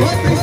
What